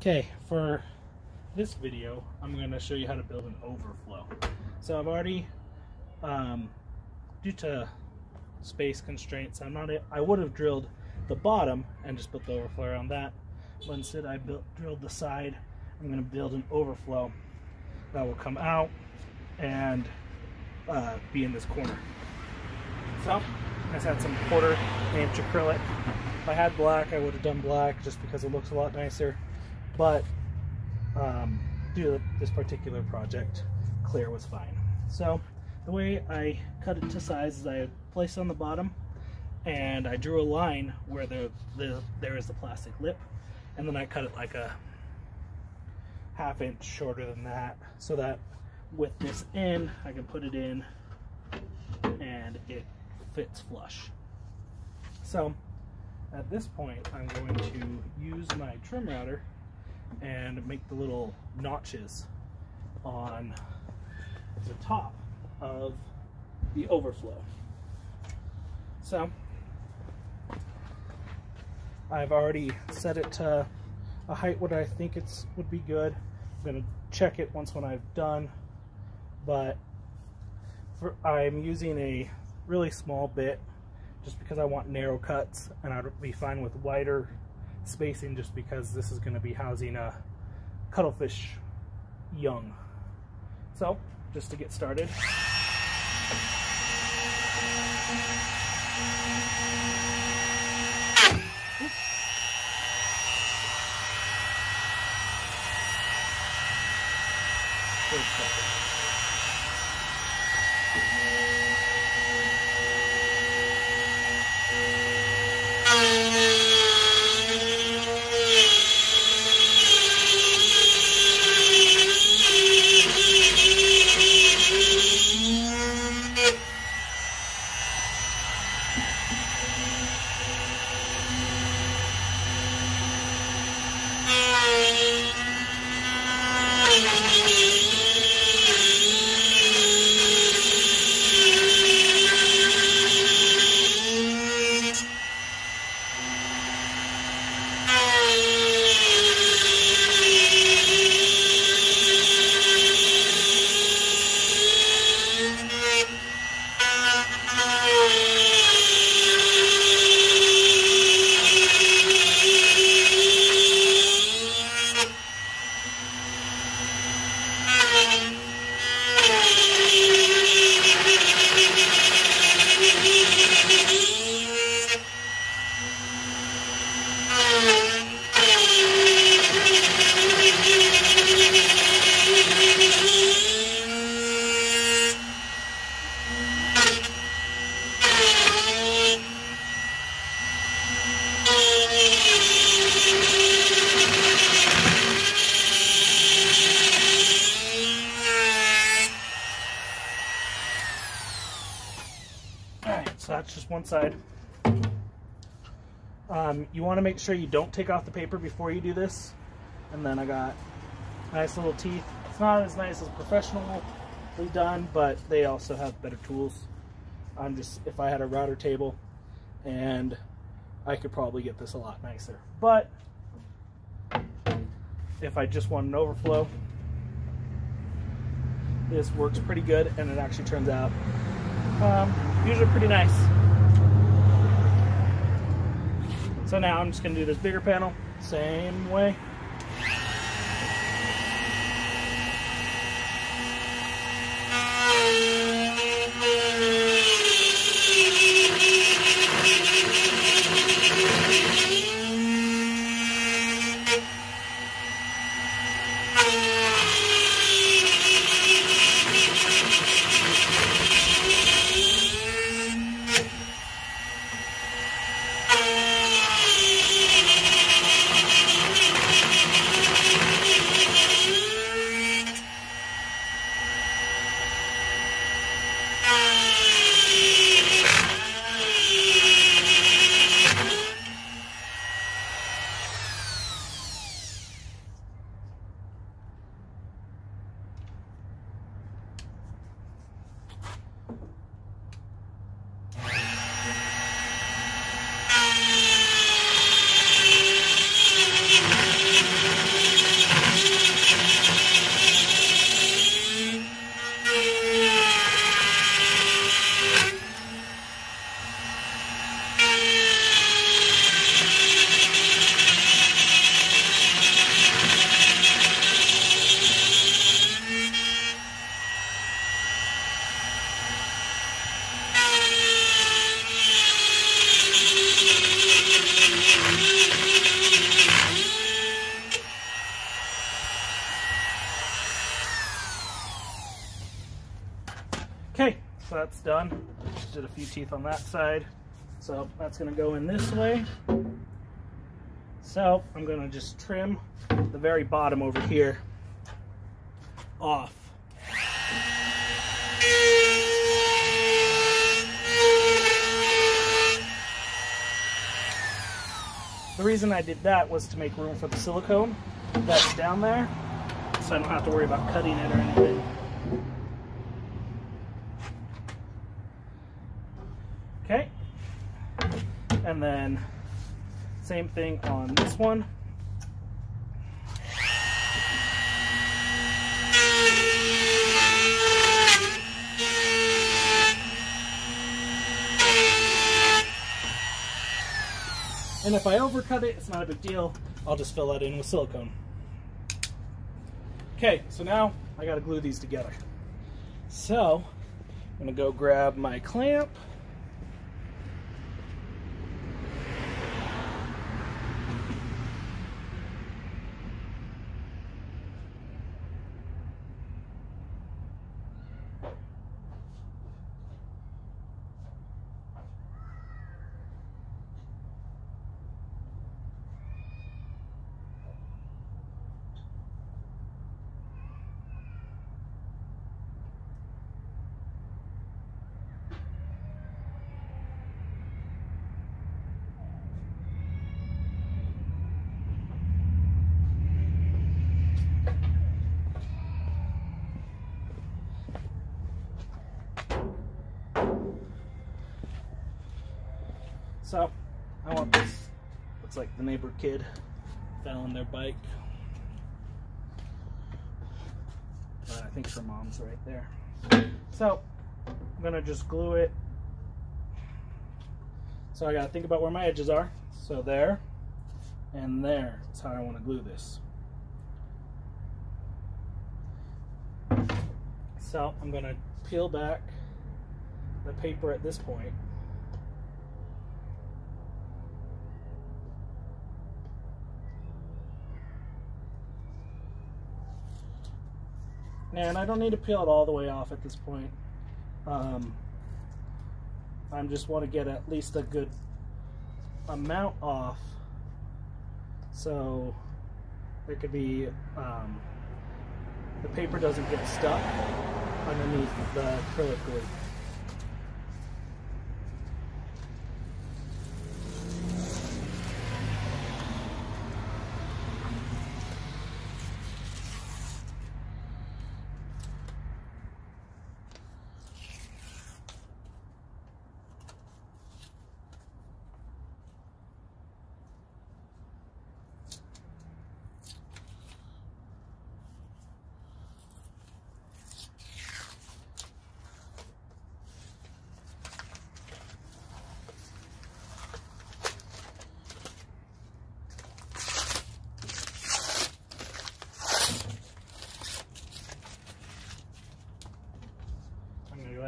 Okay, for this video, I'm going to show you how to build an overflow. So I've already, um, due to space constraints, I'm not. I would have drilled the bottom and just built the overflow around that, but instead I built drilled the side. I'm going to build an overflow that will come out and uh, be in this corner. So I just had some quarter inch acrylic. If I had black, I would have done black just because it looks a lot nicer but um, due to this particular project, clear was fine. So the way I cut it to size is I placed on the bottom and I drew a line where the, the there is the plastic lip and then I cut it like a half inch shorter than that so that with this in I can put it in and it fits flush. So at this point I'm going to use my trim router and make the little notches on the top of the overflow. So I've already set it to a height what I think it's would be good. I'm gonna check it once when I've done, but for, I'm using a really small bit just because I want narrow cuts and I'd be fine with wider spacing just because this is going to be housing a cuttlefish young. So, just to get started. One side. Um, you want to make sure you don't take off the paper before you do this. And then I got nice little teeth. It's not as nice as professionally done, but they also have better tools. I'm just, if I had a router table and I could probably get this a lot nicer. But if I just want an overflow, this works pretty good and it actually turns out um, usually pretty nice. So now I'm just to do this bigger panel, same way. A few teeth on that side. So that's gonna go in this way. So I'm gonna just trim the very bottom over here off. The reason I did that was to make room for the silicone that's down there, so I don't have to worry about cutting it or anything. Okay, and then same thing on this one. And if I overcut it, it's not a big deal. I'll just fill that in with silicone. Okay, so now I gotta glue these together. So, I'm gonna go grab my clamp. So, I want this. Looks like the neighbor kid fell on their bike. Uh, I think her mom's right there. So, I'm gonna just glue it. So I gotta think about where my edges are. So there and there is how I wanna glue this. So I'm gonna peel back the paper at this point and I don't need to peel it all the way off at this point. Um, I just want to get at least a good amount off so there could be um, the paper doesn't get stuck underneath the acrylic glue.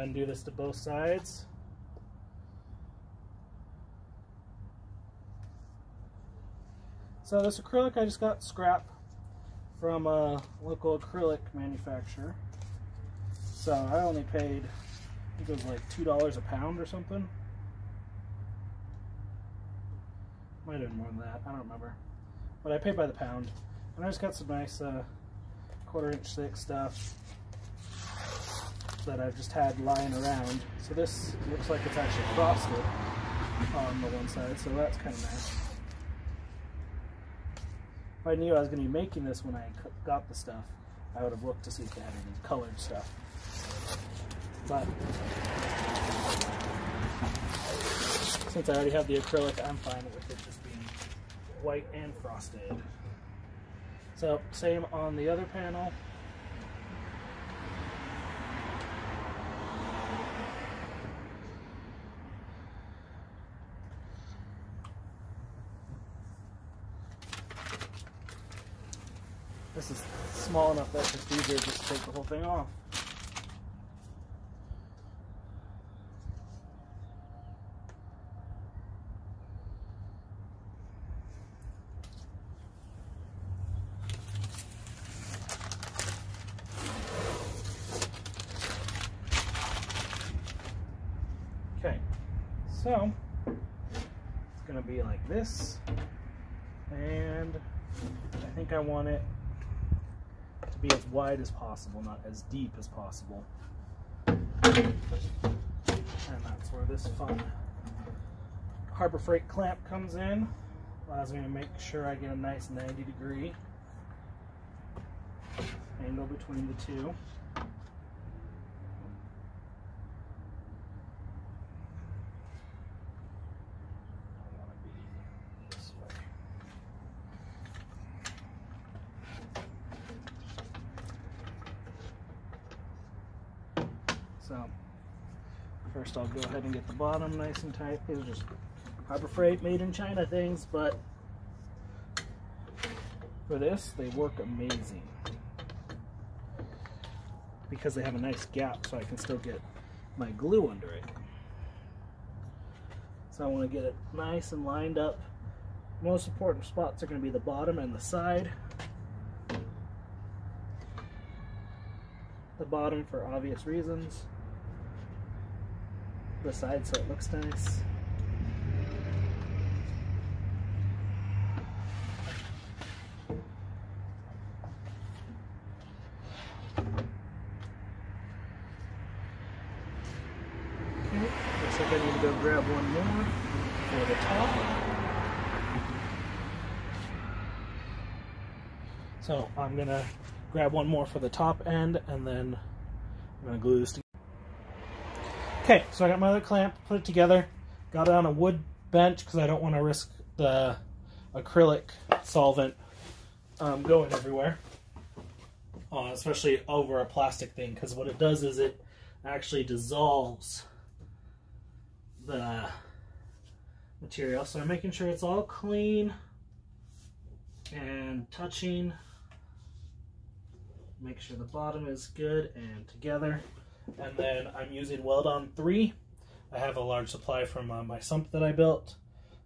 ahead and do this to both sides. So this acrylic I just got scrap from a local acrylic manufacturer. So I only paid, I think it was like $2 a pound or something. Might have been more than that, I don't remember. But I paid by the pound. And I just got some nice uh, quarter inch thick stuff that I've just had lying around. So this looks like it's actually frosted on the one side, so that's kind of nice. If I knew I was going to be making this when I got the stuff, I would have looked to see if they had any colored stuff. But since I already have the acrylic, I'm fine with it just being white and frosted. So same on the other panel. This is small enough that it's easier just to take the whole thing off. Okay, So it's gonna be like this. And I think I want it to be as wide as possible, not as deep as possible. And that's where this fun Harbor Freight clamp comes in. Allows me to make sure I get a nice 90 degree angle between the two. So first I'll go ahead and get the bottom nice and tight. These are just Harbor Freight made in China things, but for this, they work amazing. Because they have a nice gap so I can still get my glue under it. So I want to get it nice and lined up. Most important spots are going to be the bottom and the side. The bottom for obvious reasons the side so it looks nice. Okay, looks like I need to go grab one more for the top. So I'm gonna grab one more for the top end and then I'm gonna glue this together. Okay, so I got my other clamp, put it together, got it on a wood bench because I don't want to risk the acrylic solvent um, going everywhere, uh, especially over a plastic thing because what it does is it actually dissolves the material. So I'm making sure it's all clean and touching. Make sure the bottom is good and together. And then I'm using Weldon 3. I have a large supply from uh, my sump that I built.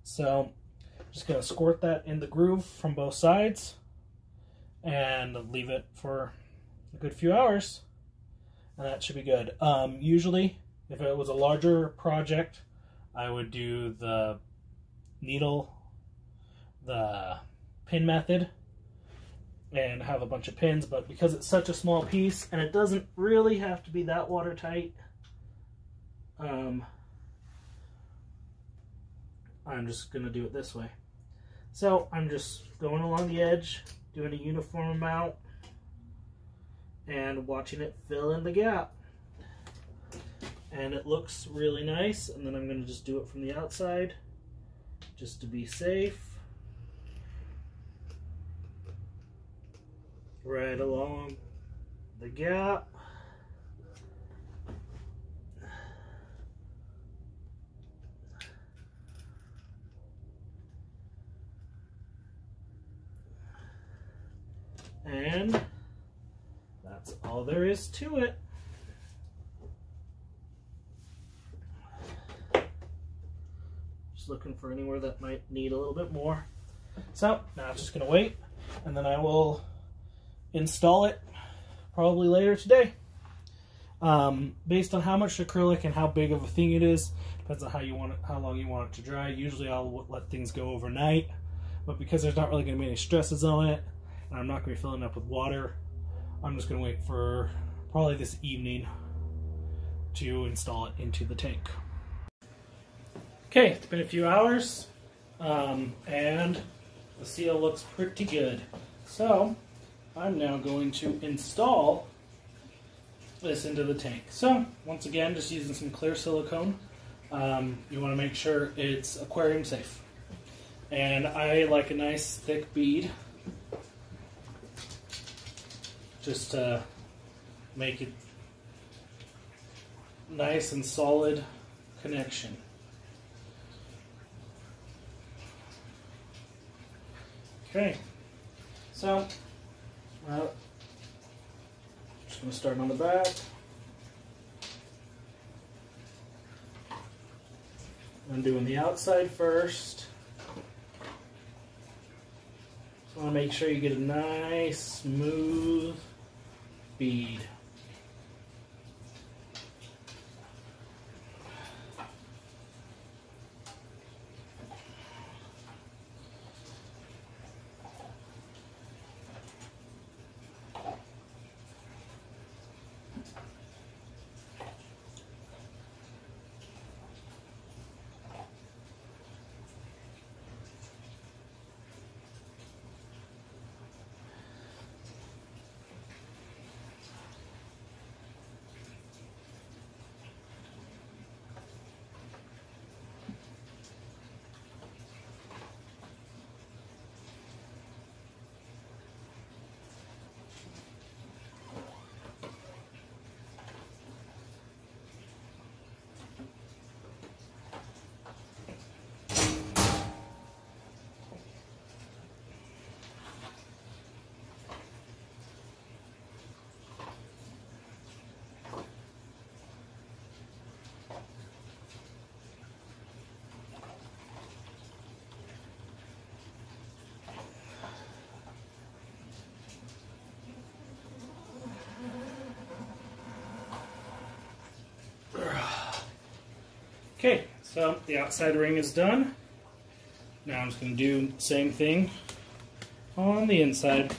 So I'm just going to squirt that in the groove from both sides and leave it for a good few hours. And that should be good. Um, usually, if it was a larger project, I would do the needle, the pin method, and have a bunch of pins, but because it's such a small piece and it doesn't really have to be that watertight, um, I'm just going to do it this way. So I'm just going along the edge, doing a uniform amount, and watching it fill in the gap. And it looks really nice, and then I'm going to just do it from the outside, just to be safe. Right along the gap. And that's all there is to it. Just looking for anywhere that might need a little bit more. So now I'm just gonna wait and then I will install it probably later today. Um, based on how much acrylic and how big of a thing it is, depends on how you want it, how long you want it to dry. Usually I'll let things go overnight, but because there's not really going to be any stresses on it, and I'm not going to be filling up with water, I'm just going to wait for probably this evening to install it into the tank. Okay, it's been a few hours, um, and the seal looks pretty good. So, I'm now going to install this into the tank. So, once again, just using some clear silicone. Um, you want to make sure it's aquarium safe. And I like a nice thick bead just to make it nice and solid connection. Okay, so well, just to start on the back. I'm doing the outside first. So I want to make sure you get a nice, smooth bead. Okay, so the outside ring is done. Now I'm just going to do the same thing on the inside.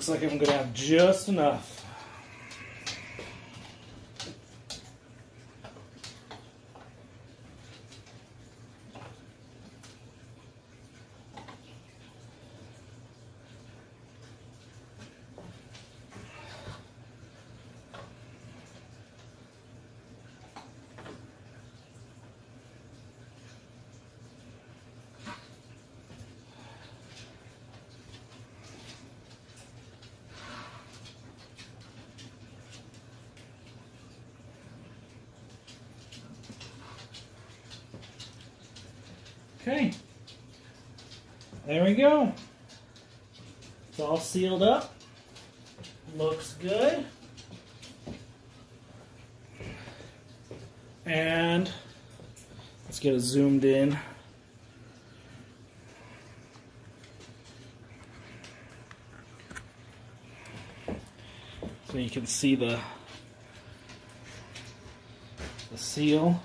Looks like I'm going to have just enough. Okay. There we go. It's all sealed up. Looks good. And let's get it zoomed in. So you can see the the seal.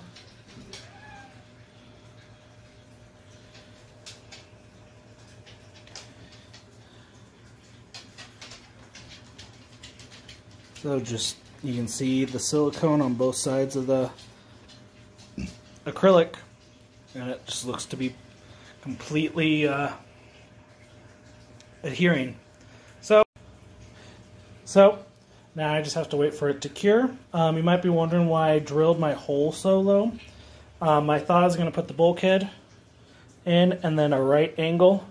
So just, you can see the silicone on both sides of the acrylic and it just looks to be completely uh, adhering. So, so now I just have to wait for it to cure. Um, you might be wondering why I drilled my hole so low. Um, I thought I was going to put the bulkhead in and then a right angle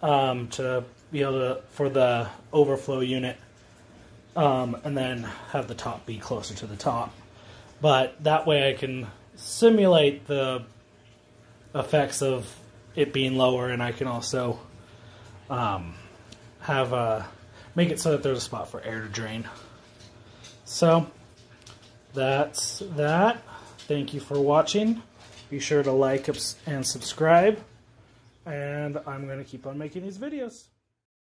um, to be able to, for the overflow unit um, and then have the top be closer to the top. But that way I can simulate the effects of it being lower, and I can also um, have a make it so that there's a spot for air to drain. So that's that. Thank you for watching. Be sure to like and subscribe. And I'm going to keep on making these videos.